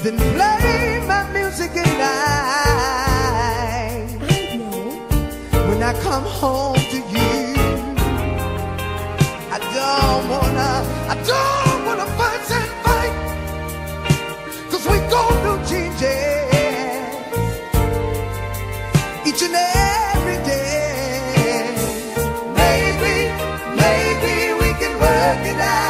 Then play my music at night. I know. When I come home to you, I don't wanna, I don't wanna fight and fight. Cause we go through changes each and every day. Maybe, maybe we can work it out.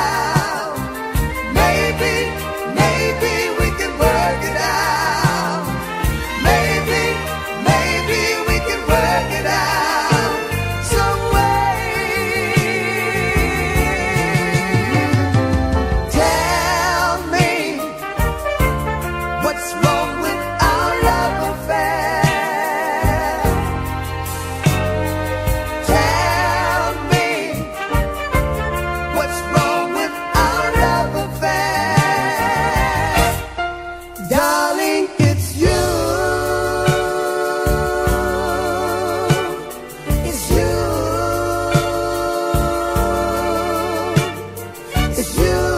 It's you.